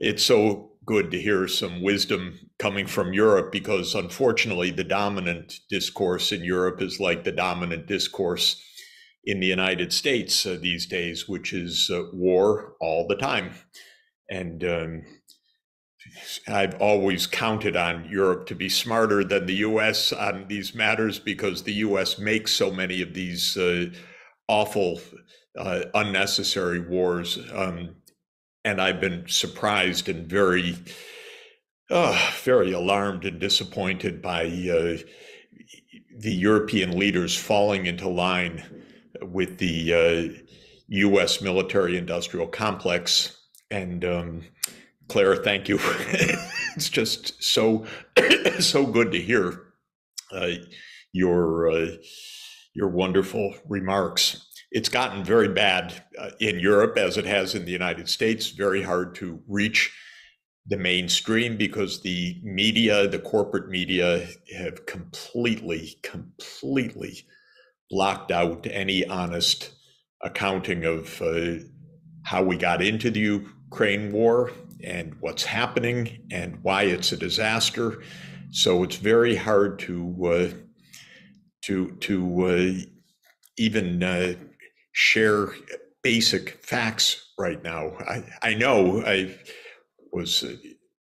it's so good to hear some wisdom coming from Europe because unfortunately the dominant discourse in Europe is like the dominant discourse in the United States uh, these days, which is uh, war all the time. And um, I've always counted on Europe to be smarter than the US on these matters because the US makes so many of these uh, awful, uh, unnecessary wars. Um, and I've been surprised and very, uh, very alarmed and disappointed by uh, the European leaders falling into line with the US uh, military industrial complex. And um, Claire, thank you. it's just so so good to hear uh, your uh, your wonderful remarks. It's gotten very bad uh, in Europe as it has in the United States. Very hard to reach the mainstream because the media, the corporate media, have completely, completely blocked out any honest accounting of uh, how we got into the Ukraine war and what's happening and why it's a disaster. So it's very hard to uh, to to uh, even uh, share basic facts right now. I I know I was uh,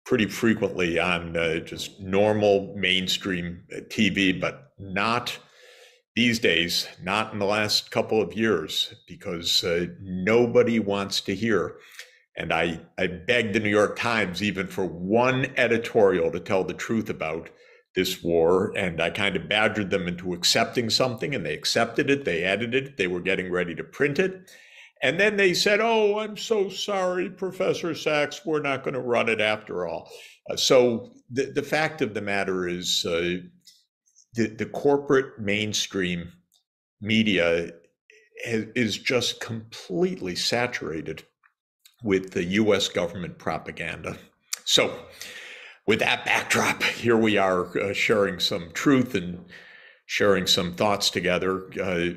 pretty frequently on uh, just normal mainstream uh, TV, but not these days, not in the last couple of years, because nobody wants to hear and I, I begged the New York Times even for one editorial to tell the truth about this war. And I kind of badgered them into accepting something, and they accepted it. They edited it. They were getting ready to print it. And then they said, Oh, I'm so sorry, Professor Sachs, we're not going to run it after all. Uh, so the, the fact of the matter is, uh, the, the corporate mainstream media has, is just completely saturated with the US government propaganda. So, with that backdrop, here we are uh, sharing some truth and sharing some thoughts together. Uh,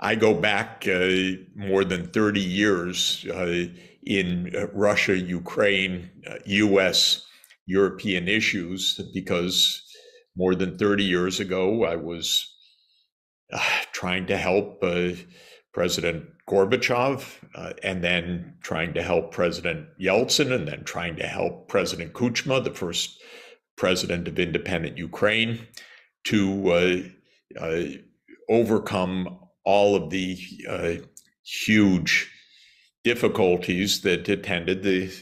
I go back uh, more than 30 years uh, in uh, Russia, Ukraine, US, uh, European issues because more than 30 years ago, I was trying to help President Gorbachev, uh, and then trying to help President Yeltsin, and then trying to help President Kuchma, the first president of independent Ukraine, to uh, uh, overcome all of the uh, huge difficulties that attended the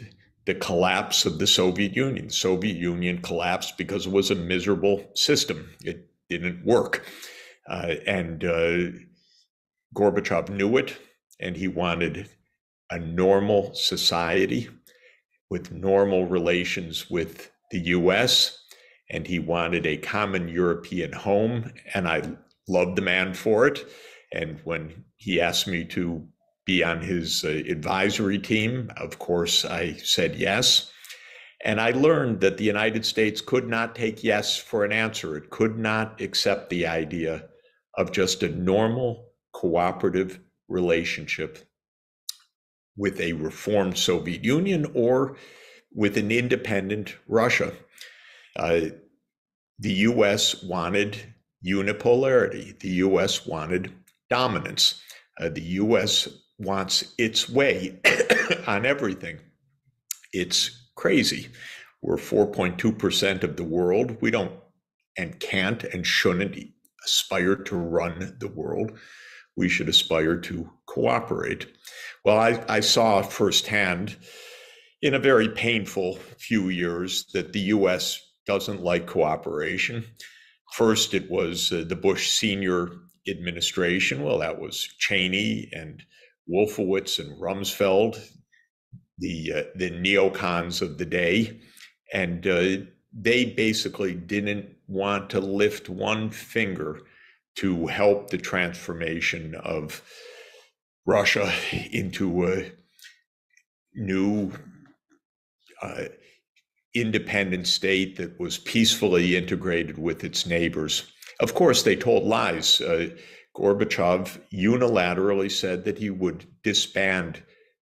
the collapse of the Soviet Union. The Soviet Union collapsed because it was a miserable system. It didn't work, uh, and uh, Gorbachev knew it and he wanted a normal society with normal relations with the US, and he wanted a common European home. And I loved the man for it. And when he asked me to be on his uh, advisory team, of course, I said yes. And I learned that the United States could not take yes for an answer. It could not accept the idea of just a normal, cooperative relationship with a reformed Soviet Union or with an independent Russia. Uh, the US wanted unipolarity, the US wanted dominance. Uh, the US wants its way on everything. It's crazy. We're 4.2% of the world. We don't and can't and shouldn't aspire to run the world we should aspire to cooperate. Well, I, I saw firsthand in a very painful few years that the US doesn't like cooperation. First, it was uh, the Bush senior administration. Well, that was Cheney and Wolfowitz and Rumsfeld, the uh, the neocons of the day, and uh, they basically didn't want to lift one finger to help the transformation of Russia into a new uh, independent state that was peacefully integrated with its neighbors. Of course, they told lies. Uh, Gorbachev unilaterally said that he would disband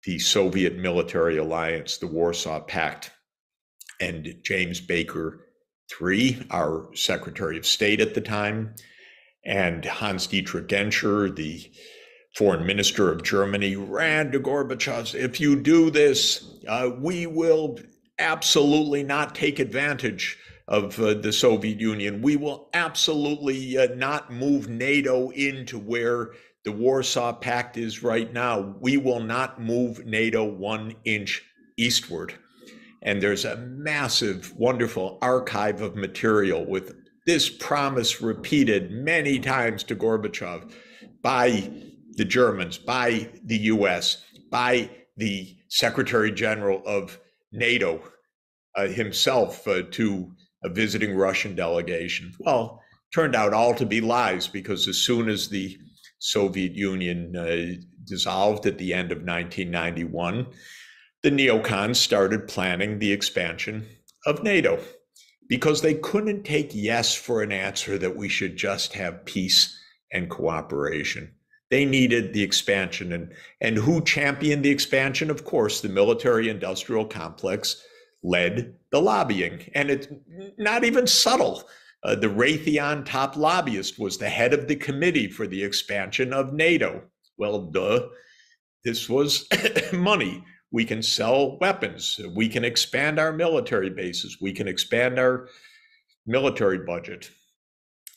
the Soviet military alliance, the Warsaw Pact. and James Baker III, our Secretary of State at the time, and Hans Dietrich Genscher, the foreign minister of Germany, ran to Gorbachev. If you do this, uh, we will absolutely not take advantage of uh, the Soviet Union. We will absolutely uh, not move NATO into where the Warsaw Pact is right now. We will not move NATO one inch eastward. And there's a massive, wonderful archive of material with this promise repeated many times to Gorbachev by the Germans, by the US, by the Secretary General of NATO uh, himself uh, to a visiting Russian delegation. Well, turned out all to be lies because as soon as the Soviet Union uh, dissolved at the end of 1991, the neocons started planning the expansion of NATO because they couldn't take yes for an answer that we should just have peace and cooperation. They needed the expansion. And, and who championed the expansion? Of course, the military industrial complex led the lobbying. And it's not even subtle. Uh, the Raytheon top lobbyist was the head of the committee for the expansion of NATO. Well, duh. This was money we can sell weapons. We can expand our military bases. We can expand our military budget.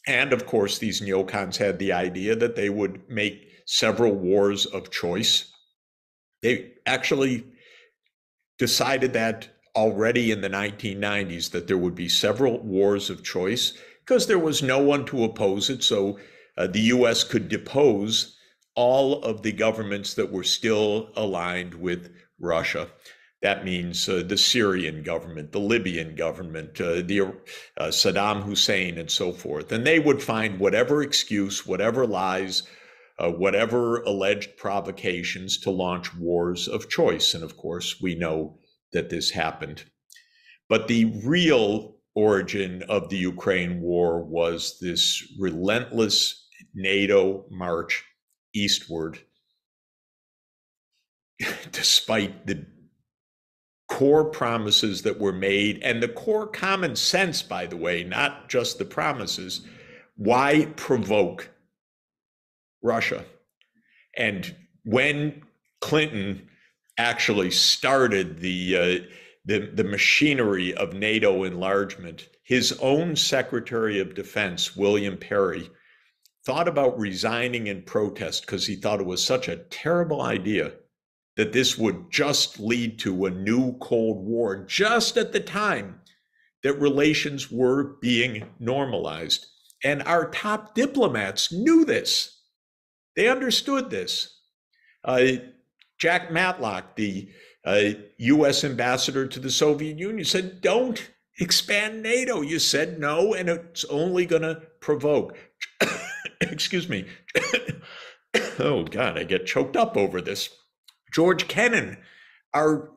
And of course, these neocons had the idea that they would make several wars of choice. They actually decided that already in the 1990s that there would be several wars of choice because there was no one to oppose it. So uh, the US could depose all of the governments that were still aligned with Russia. That means uh, the Syrian government, the Libyan government, uh, the uh, Saddam Hussein, and so forth. And they would find whatever excuse, whatever lies, uh, whatever alleged provocations to launch wars of choice. And of course, we know that this happened. But the real origin of the Ukraine war was this relentless NATO march eastward despite the core promises that were made and the core common sense, by the way, not just the promises, why provoke Russia? And when Clinton actually started the uh, the, the machinery of NATO enlargement, his own Secretary of Defense, William Perry, thought about resigning in protest because he thought it was such a terrible idea that this would just lead to a new Cold War, just at the time that relations were being normalized. And our top diplomats knew this. They understood this. Uh, Jack Matlock, the uh, US ambassador to the Soviet Union, said, Don't expand NATO. You said no, and it's only going to provoke. Excuse me. oh, God, I get choked up over this. George Kennan, our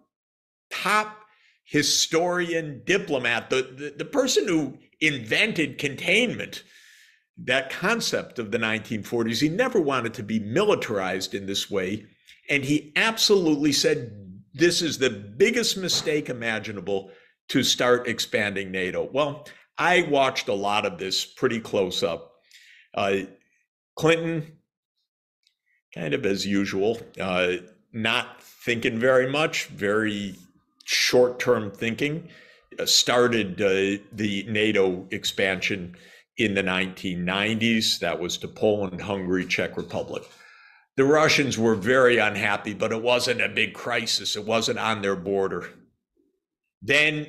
top historian diplomat, the, the, the, person who invented containment, that concept of the 1940s, he never wanted to be militarized in this way. And he absolutely said, this is the biggest mistake imaginable to start expanding NATO. Well, I watched a lot of this pretty close up. Uh, Clinton, kind of as usual, uh, not thinking very much, very short term thinking, uh, started uh, the NATO expansion in the 1990s. That was to Poland, Hungary, Czech Republic. The Russians were very unhappy, but it wasn't a big crisis. It wasn't on their border. Then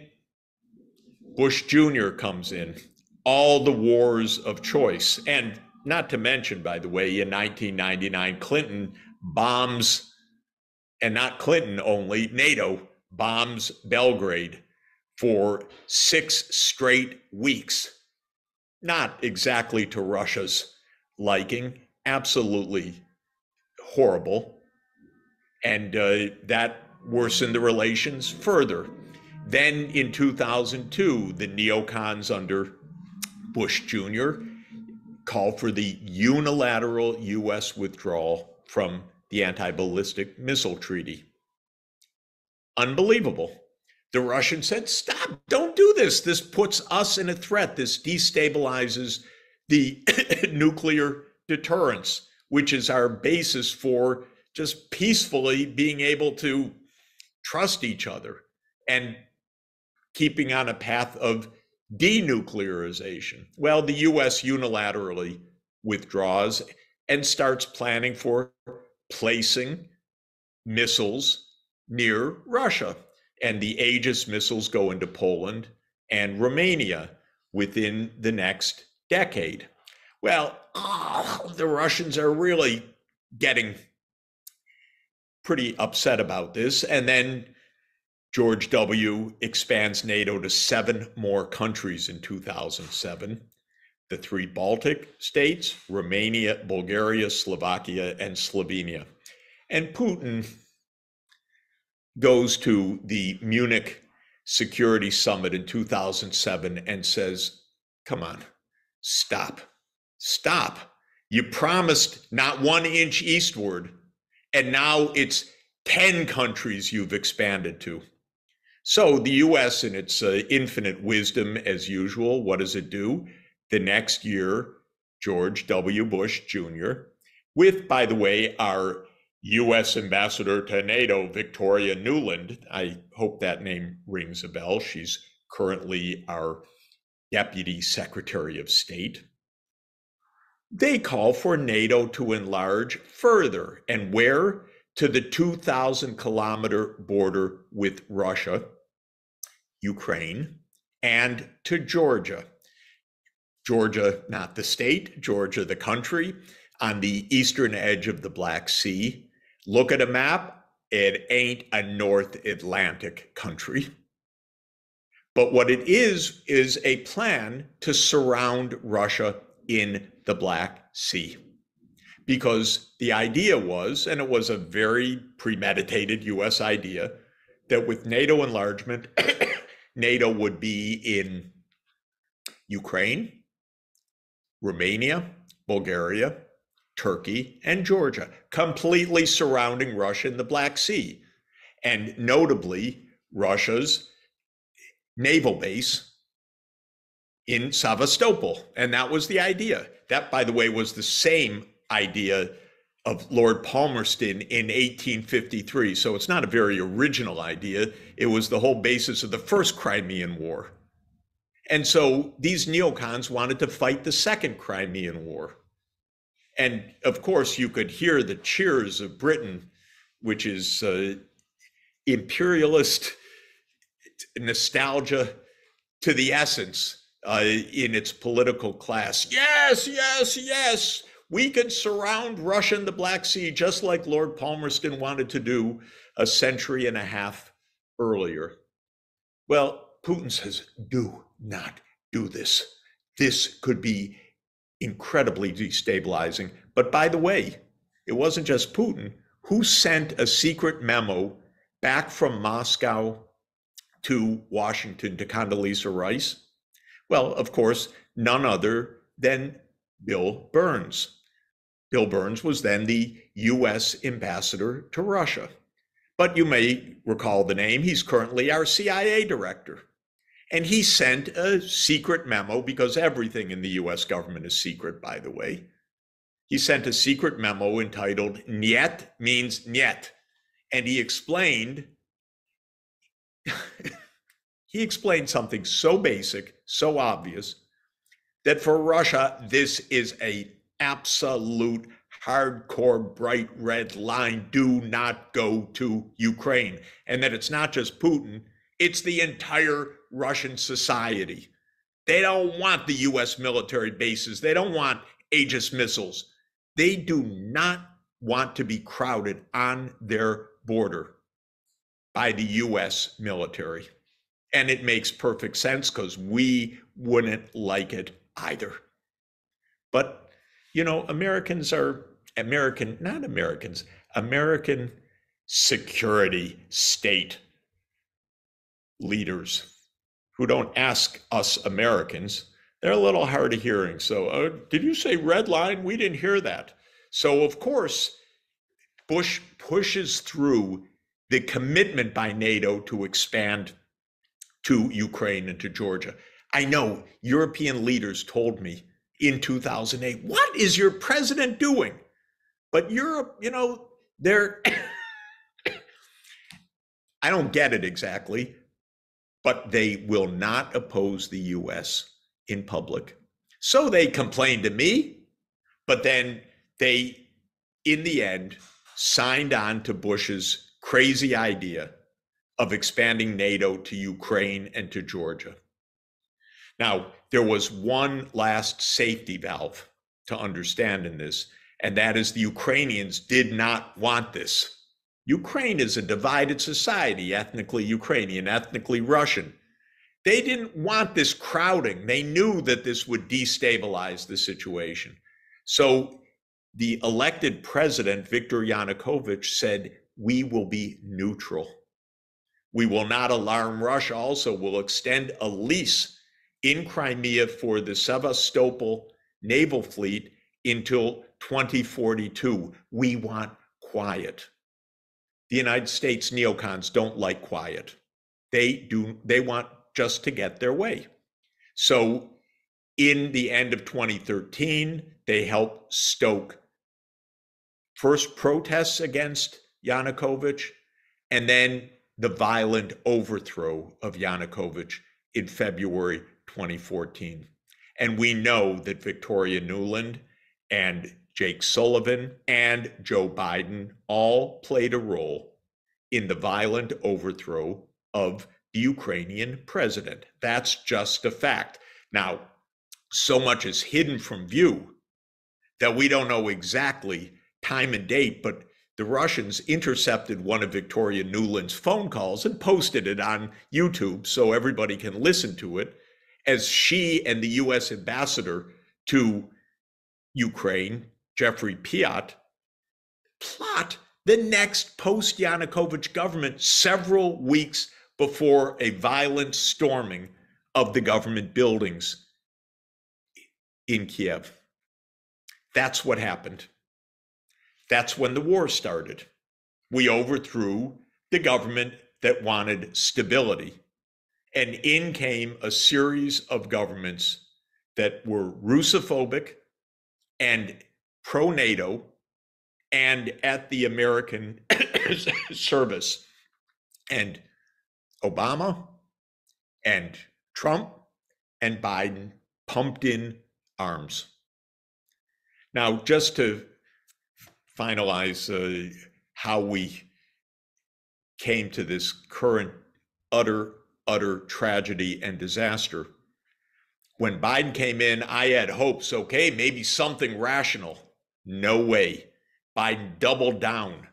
Bush Jr. comes in, all the wars of choice. And not to mention, by the way, in 1999, Clinton bombs and not Clinton only, NATO bombs Belgrade for six straight weeks. Not exactly to Russia's liking, absolutely horrible. And uh, that worsened the relations further. Then in 2002, the neocons under Bush Jr. called for the unilateral U.S. withdrawal from the Anti Ballistic Missile Treaty. Unbelievable. the Russians said, stop, don't do this. This puts us in a threat. This destabilizes the nuclear deterrence, which is our basis for just peacefully being able to trust each other and keeping on a path of denuclearization. Well, the US unilaterally withdraws and starts planning for placing missiles near Russia. And the Aegis missiles go into Poland and Romania within the next decade. Well, oh, the Russians are really getting pretty upset about this. And then George W. expands NATO to seven more countries in 2007 the three Baltic states, Romania, Bulgaria, Slovakia, and Slovenia. And Putin goes to the Munich Security Summit in 2007 and says, Come on, stop, stop. You promised not one inch eastward, and now it's 10 countries you've expanded to. So the US, in its uh, infinite wisdom, as usual, what does it do? The next year, George W. Bush Jr., with, by the way, our U.S. Ambassador to NATO, Victoria Nuland. I hope that name rings a bell. She's currently our Deputy Secretary of State. They call for NATO to enlarge further. And where? To the 2,000 kilometer border with Russia, Ukraine, and to Georgia. Georgia, not the state, Georgia, the country, on the eastern edge of the Black Sea. Look at a map, it ain't a North Atlantic country. But what it is, is a plan to surround Russia in the Black Sea. Because the idea was, and it was a very premeditated US idea, that with NATO enlargement, NATO would be in Ukraine, Romania, Bulgaria, Turkey, and Georgia, completely surrounding Russia in the Black Sea. And notably, Russia's naval base in Sevastopol. And that was the idea. That, by the way, was the same idea of Lord Palmerston in 1853. So it's not a very original idea. It was the whole basis of the first Crimean War. And so these neocons wanted to fight the Second Crimean War. And of course, you could hear the cheers of Britain, which is uh, imperialist nostalgia to the essence uh, in its political class. Yes, yes, yes, we can surround Russia and the Black Sea just like Lord Palmerston wanted to do a century and a half earlier. Well, Putin says, do not do this. This could be incredibly destabilizing. But by the way, it wasn't just Putin who sent a secret memo back from Moscow to Washington to Condoleezza Rice. Well, of course, none other than Bill Burns. Bill Burns was then the US ambassador to Russia. But you may recall the name. He's currently our CIA director. And he sent a secret memo because everything in the US government is secret, by the way. He sent a secret memo entitled Nyet means Nyet. And he explained he explained something so basic, so obvious that for Russia this is a absolute hardcore bright red line do not go to Ukraine and that it's not just Putin it's the entire Russian society. They don't want the US military bases. They don't want Aegis missiles. They do not want to be crowded on their border by the US military. And it makes perfect sense because we wouldn't like it either. But, you know, Americans are American, not Americans, American security state leaders who don't ask us Americans, they're a little hard of hearing. So, uh, did you say red line? We didn't hear that. So, of course, Bush pushes through the commitment by NATO to expand to Ukraine and to Georgia. I know European leaders told me in 2008, what is your president doing? But Europe, you know, they're, I don't get it exactly, but they will not oppose the US in public. So they complained to me, but then they, in the end, signed on to Bush's crazy idea of expanding NATO to Ukraine and to Georgia. Now, there was one last safety valve to understand in this, and that is the Ukrainians did not want this. Ukraine is a divided society, ethnically Ukrainian, ethnically Russian. They didn't want this crowding. They knew that this would destabilize the situation. So the elected president, Viktor Yanukovych, said, We will be neutral. We will not alarm Russia. Also, we'll extend a lease in Crimea for the Sevastopol naval fleet until 2042. We want quiet. The United States neocons don't like quiet. They do they want just to get their way. So in the end of 2013, they helped stoke first protests against Yanukovych and then the violent overthrow of Yanukovych in February 2014. And we know that Victoria Nuland and Jake Sullivan and Joe Biden all played a role in the violent overthrow of the Ukrainian president. That's just a fact. Now, so much is hidden from view that we don't know exactly time and date, but the Russians intercepted one of Victoria Nuland's phone calls and posted it on YouTube so everybody can listen to it as she and the US ambassador to Ukraine, Jeffrey Pyatt, plot the next post Yanukovych government several weeks before a violent storming of the government buildings in Kiev. That's what happened. That's when the war started. We overthrew the government that wanted stability. And in came a series of governments that were Russophobic and pro NATO and at the American service. And Obama and Trump and Biden pumped in arms. Now, just to finalize uh, how we came to this current utter, utter tragedy and disaster. When Biden came in, I had hopes, okay, maybe something rational. No way. Biden doubled down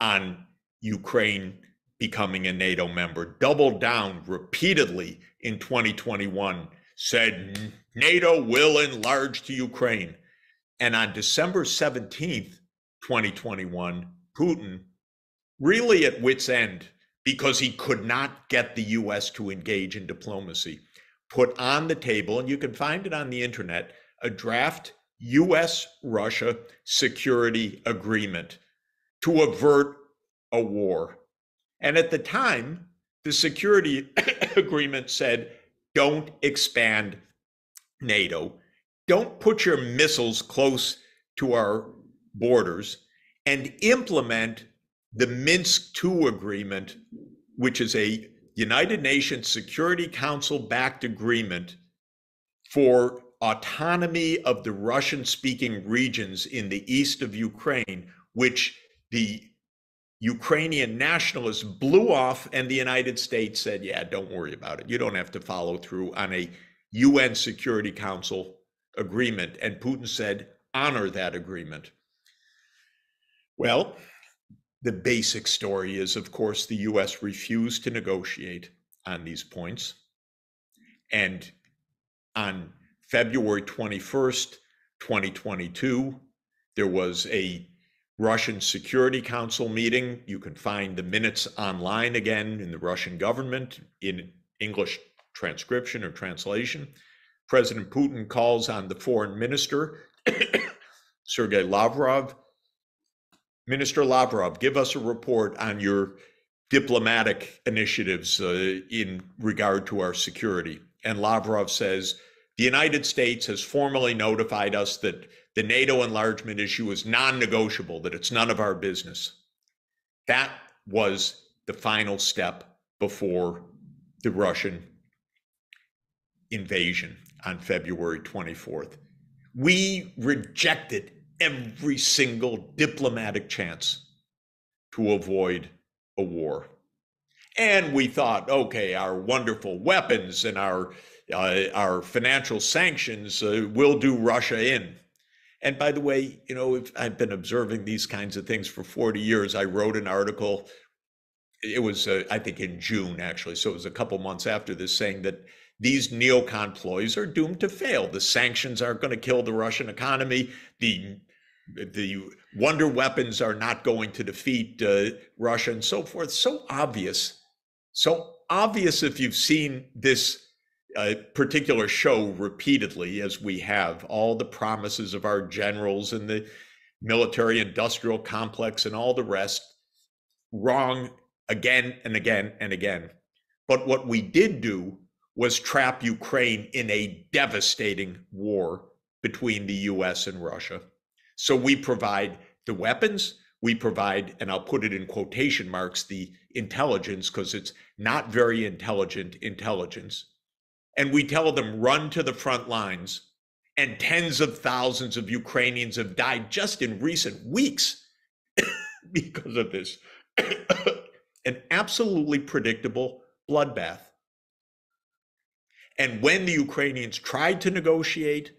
on Ukraine becoming a NATO member, doubled down repeatedly in 2021, said NATO will enlarge to Ukraine. And on December 17th, 2021, Putin really at wit's end because he could not get the US to engage in diplomacy, put on the table, and you can find it on the internet, a draft US Russia security agreement to avert a war. And at the time, the security agreement said don't expand NATO, don't put your missiles close to our borders and implement the Minsk II agreement, which is a United Nations Security Council backed agreement for autonomy of the Russian speaking regions in the east of Ukraine, which the Ukrainian nationalists blew off, and the United States said, Yeah, don't worry about it. You don't have to follow through on a UN Security Council agreement. And Putin said, Honor that agreement. Well, the basic story is, of course, the US refused to negotiate on these points. And on February 21st, 2022, there was a Russian Security Council meeting. You can find the minutes online again in the Russian government in English transcription or translation. President Putin calls on the foreign minister, Sergei Lavrov, Minister Lavrov, give us a report on your diplomatic initiatives uh, in regard to our security. And Lavrov says the United States has formally notified us that the NATO enlargement issue is non negotiable, that it's none of our business. That was the final step before the Russian invasion on February 24th. We rejected every single diplomatic chance to avoid a war. And we thought, okay, our wonderful weapons and our uh, our financial sanctions uh, will do Russia in. And by the way, you know, I've been observing these kinds of things for 40 years. I wrote an article. It was, uh, I think, in June actually, so it was a couple months after this, saying that these neocon ploys are doomed to fail. The sanctions aren't going to kill the Russian economy. The the wonder weapons are not going to defeat uh, Russia and so forth. So obvious, so obvious if you've seen this uh, particular show repeatedly, as we have all the promises of our generals and the military industrial complex and all the rest wrong again and again and again. But what we did do was trap Ukraine in a devastating war between the US and Russia. So we provide the weapons, we provide, and I'll put it in quotation marks, the intelligence, because it's not very intelligent intelligence. And we tell them run to the front lines. And tens of thousands of Ukrainians have died just in recent weeks because of this. An absolutely predictable bloodbath. And when the Ukrainians tried to negotiate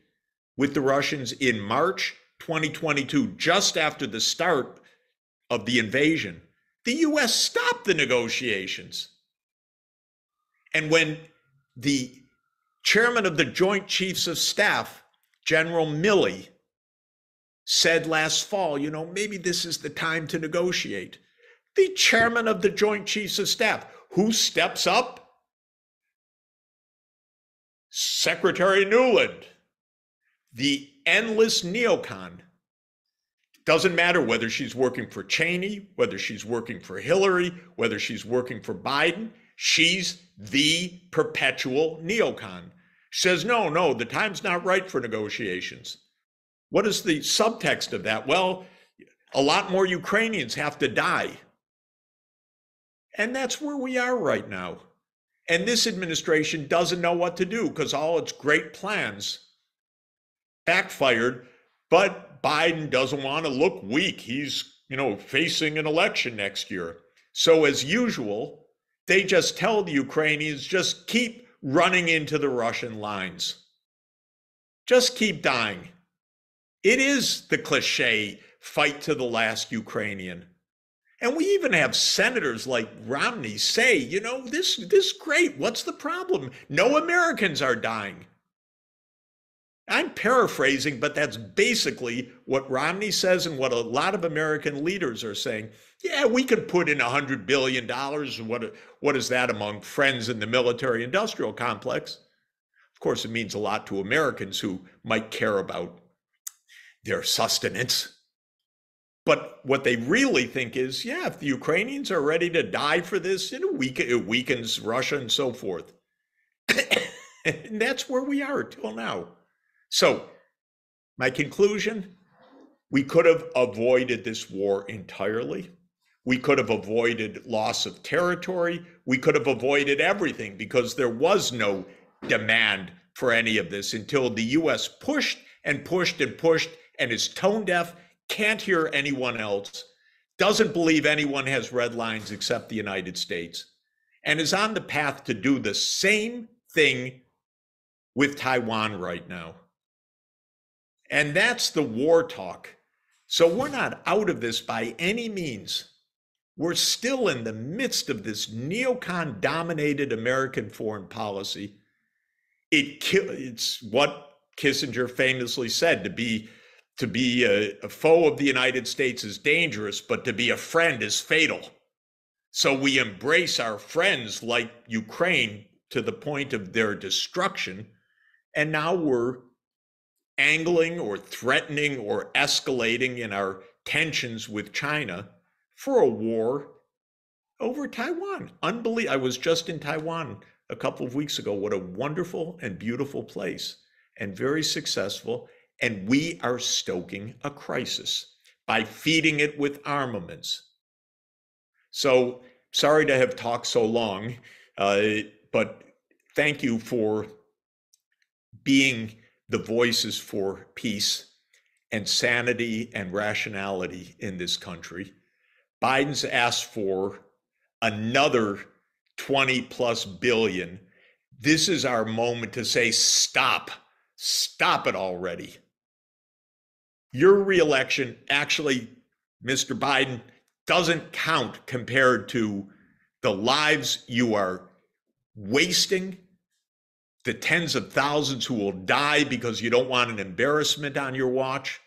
with the Russians in March, 2022, just after the start of the invasion, the US stopped the negotiations. And when the chairman of the Joint Chiefs of Staff, General Milley, said last fall, you know, maybe this is the time to negotiate. The chairman of the Joint Chiefs of Staff, who steps up? Secretary Nuland, the endless neocon. Doesn't matter whether she's working for Cheney, whether she's working for Hillary, whether she's working for Biden, she's the perpetual neocon. says, no, no, the time's not right for negotiations. What is the subtext of that? Well, a lot more Ukrainians have to die. And that's where we are right now. And this administration doesn't know what to do because all its great plans backfired, but Biden doesn't want to look weak. He's, you know, facing an election next year. So as usual, they just tell the Ukrainians just keep running into the Russian lines. Just keep dying. It is the cliche fight to the last Ukrainian. And we even have senators like Romney say, you know, this this great. What's the problem? No Americans are dying. I'm paraphrasing, but that's basically what Romney says and what a lot of American leaders are saying. Yeah, we could put in $100 billion. What, what is that among friends in the military industrial complex? Of course, it means a lot to Americans who might care about their sustenance. But what they really think is, yeah, if the Ukrainians are ready to die for this, it, it weakens Russia and so forth. and that's where we are till now. So, my conclusion we could have avoided this war entirely. We could have avoided loss of territory. We could have avoided everything because there was no demand for any of this until the US pushed and pushed and pushed and is tone deaf, can't hear anyone else, doesn't believe anyone has red lines except the United States, and is on the path to do the same thing with Taiwan right now. And that's the war talk. So we're not out of this by any means. We're still in the midst of this neocon dominated American foreign policy. It, it's what Kissinger famously said to be to be a, a foe of the United States is dangerous, but to be a friend is fatal. So we embrace our friends like Ukraine to the point of their destruction. And now we're angling or threatening or escalating in our tensions with China for a war, over Taiwan. Unbelievable. I was just in Taiwan a couple of weeks ago. What a wonderful and beautiful place and very successful. And we are stoking a crisis by feeding it with armaments. So sorry to have talked so long, uh, but thank you for being the voices for peace and sanity and rationality in this country. Biden's asked for another 20 plus billion. This is our moment to say, stop, stop it already. Your reelection actually, Mr. Biden, doesn't count compared to the lives you are wasting, the tens of thousands who will die because you don't want an embarrassment on your watch.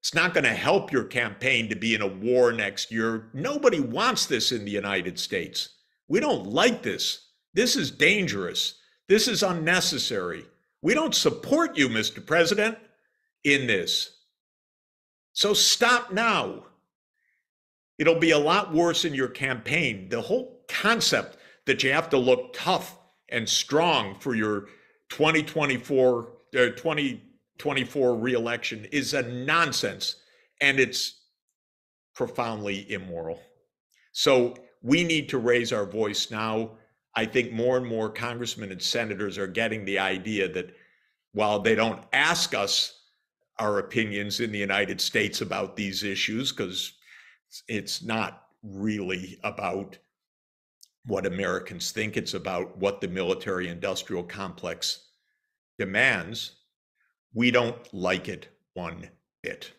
It's not going to help your campaign to be in a war next year. Nobody wants this in the United States. We don't like this. This is dangerous. This is unnecessary. We don't support you, Mr. President, in this. So stop now. It'll be a lot worse in your campaign. The whole concept that you have to look tough and strong for your 2024 uh, 2024 reelection is a nonsense and it's profoundly immoral. So we need to raise our voice now. I think more and more congressmen and senators are getting the idea that while they don't ask us our opinions in the United States about these issues, because it's not really about what Americans think, it's about what the military industrial complex demands. We don't like it one bit.